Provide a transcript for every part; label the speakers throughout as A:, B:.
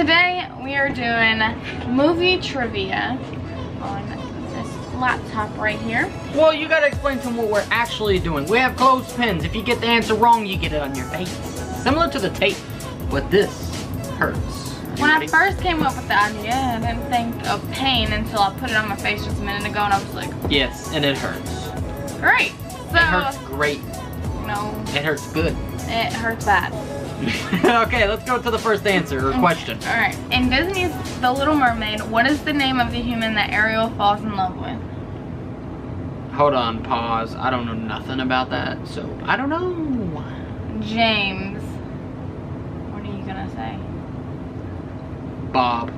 A: today we are doing movie trivia on this laptop right here.
B: Well, you gotta explain to them what we're actually doing. We have clothespins. If you get the answer wrong, you get it on your face. Similar to the tape, but this hurts.
A: When I first came up with the idea, I didn't think of pain until I put it on my face just a minute ago and I was like,
B: Yes, and it hurts.
A: great. So,
B: It hurts great.
A: no,
B: It hurts good.
A: it hurts bad.
B: okay, let's go to the first answer or mm. question.
A: All right. In Disney's The Little Mermaid, what is the name of the human that Ariel falls in love with?
B: Hold on, pause. I don't know nothing about that, so I don't know.
A: James. What are you gonna say?
B: Bob.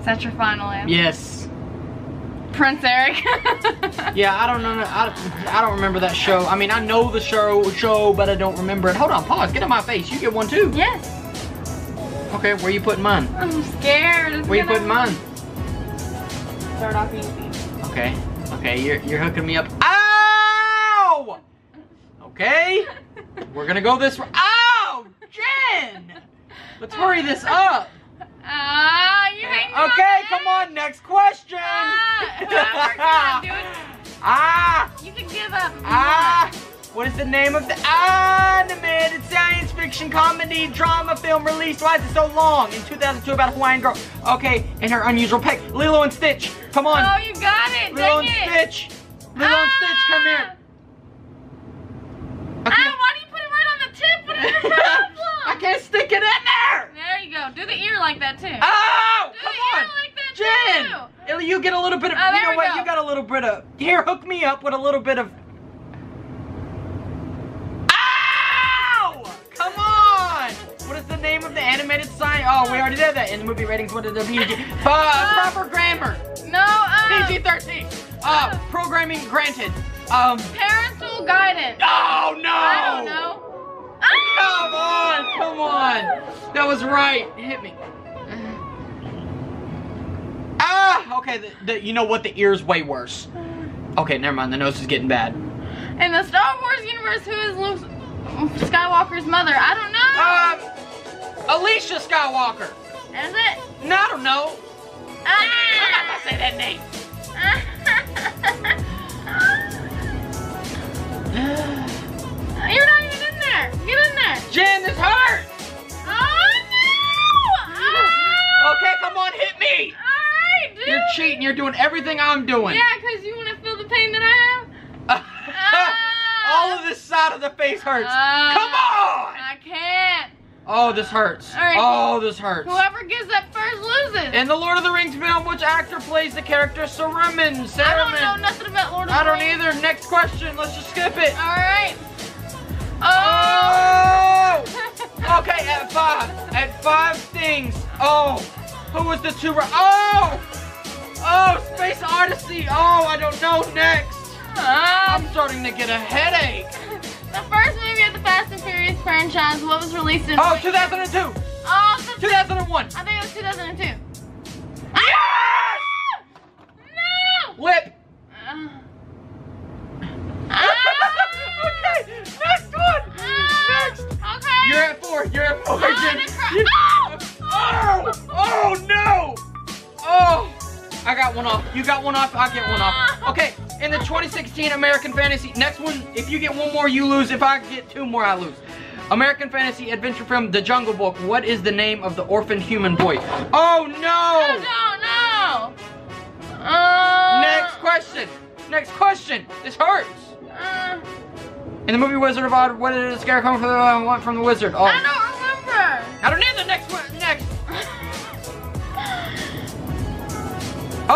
A: Is that your final answer?
B: Yes.
A: Prince Eric.
B: Yeah, I don't know. I don't, I don't remember that show. I mean, I know the show, show, but I don't remember it. Hold on, pause. Get in my face. You get one too.
A: yes.
B: Okay, where you putting mine?
A: I'm scared. It's
B: Where you putting mine?
A: Start off easy.
B: Okay. Okay, you're you're hooking me up. Ow! Okay. We're gonna go this. Ow, Jen! Let's hurry this up.
A: Ah, you hang me
B: Okay, come on. Next question.
A: Ah, whoever can do it.
B: Ah!
A: You can give up.
B: Ah! What is the name of the animated science fiction comedy drama film released? Why is it so long? In 2002 about a Hawaiian girl. Okay, and her unusual pet. Lilo and Stitch. Come on.
A: Oh, you got it.
B: Lilo
A: Dang
B: and
A: it.
B: Stitch. Lilo and Stitch, come here. Okay.
A: Ah, why do you put it right on the tip? What is your problem?
B: I can't stick it in there.
A: There you go. Do the ear like that too.
B: Oh,
A: Do
B: come
A: the
B: on.
A: Too.
B: You get a little bit of,
A: Oh,
B: you know what,
A: go.
B: you got a little bit of, here, hook me up with a little bit of, ow! Come on! What is the name of the animated sign? Oh, we already did that in the movie ratings, what is the PG? Uh, proper grammar,
A: No, um,
B: PG-13. Uh, programming granted. Um,
A: parental guidance.
B: oh no!
A: I don't know.
B: Come on, come on. That was right. Hit me. Okay. The, the, you know what? The ear's way worse. Okay, never mind. The nose is getting bad.
A: In the Star Wars universe, who is Luke Skywalker's mother? I don't know.
B: Um, Alicia Skywalker.
A: is it?
B: No, I don't know. I'm not
A: Ah!
B: gonna say that name. Cheating. You're doing everything I'm doing.
A: Yeah, cause you want to feel the pain that I have.
B: All of this side of the face hurts.
A: Ah.
B: come on.
A: I can't.
B: Oh, this hurts.
A: All right.
B: Oh, this hurts.
A: Whoever gives up first loses.
B: In the Lord of the Rings film, which actor plays the character Saruman?
A: I don't know nothing about Lord of
B: I
A: the Rings.
B: I don't either. Next question. Let's just skip it.
A: All right. Oh.
B: Oh! Okay, at five. At five things. Oh! Who was the two? Oh! Odyssey. Oh, I don't know. Next. I'm
A: Um,
B: starting to get a headache.
A: the first movie of the Fast and Furious franchise, what was released in?
B: Oh, 2002.
A: Oh, the-
B: 2001.
A: I think it was 2002.
B: Yes!
A: No.
B: Whip.
A: Uh, ah!
B: okay, next one.
A: Ah!
B: Next.
A: Okay.
B: You're at four. You're at four.
A: Ah,
B: Jen.
A: the
B: You-!
A: Oh!
B: I one off. You got one off. I get one off. Okay. In the 2016 American Fantasy, next one. If you get one more, you lose. If I get two more, I lose. American Fantasy adventure film The Jungle Book. What is the name of the orphaned human boy? Oh
A: I
B: no!
A: don't know. Uh,
B: Next question. Next question. This hurts.
A: Uh,
B: In the movie Wizard of Oz, what did the scarecrow from the, uh, from the wizard? Oh,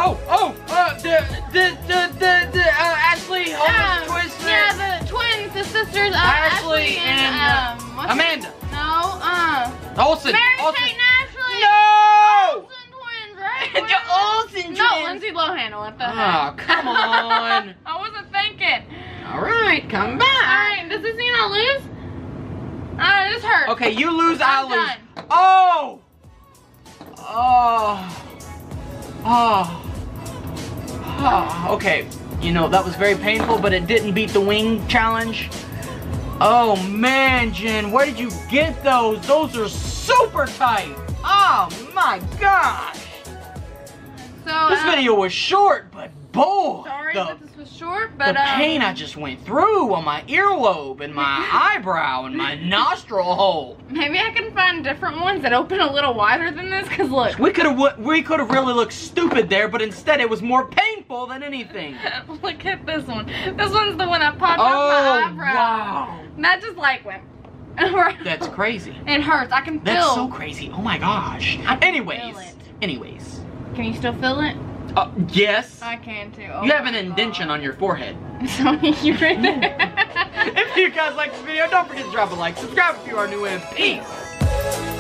B: Oh, oh, uh, the, the, the, the, the, uh, Ashley, Holmes,
A: Um,
B: Twist,
A: yeah, the twins, the sisters, uh,
B: Ashley
A: Ashley,
B: and,
A: and,
B: uh,
A: um,
B: Amanda.
A: Her? No, uh,
B: Olsen.
A: Mary
B: Olsen.
A: Kate and Ashley.
B: No!
A: Olsen twins, right?
B: the. Olsen
A: No. Lindsay Lohan. What the
B: Oh, come on.
A: I wasn't thinking.
B: All right, come back.
A: right, does this mean I lose? Uh, this hurts.
B: Okay, you lose, I
A: I'm
B: lose.
A: done.
B: Oh! Oh. Oh. Oh, okay. You know, that was very painful, but it didn't beat the wing challenge. Oh man, Jen, where did you get those? Those are super tight. Oh my gosh.
A: So
B: This
A: um,
B: video was short, but boy,
A: Sorry
B: the,
A: that this was short,
B: the
A: but um,
B: pain I just went through on my earlobe and my eyebrow and my nostril hole.
A: maybe I can find different ones that open a little wider than this. Cause look,
B: We could have we could have really looked stupid there, but instead it was more painful than anything.
A: look at this one. This one's the one I popped
B: Oh
A: off my eyebrow.
B: wow,
A: And That just like went.
B: that's crazy.
A: It hurts. I can feel.
B: That's so crazy. Oh my gosh. Anyways, anyways.
A: Can you still feel it?
B: Uh, yes.
A: I can too. Oh
B: You have an
A: my
B: indention
A: God.
B: on your forehead.
A: So you right there.
B: if you guys like this video, don't forget to drop a like, subscribe if you are new, and peace.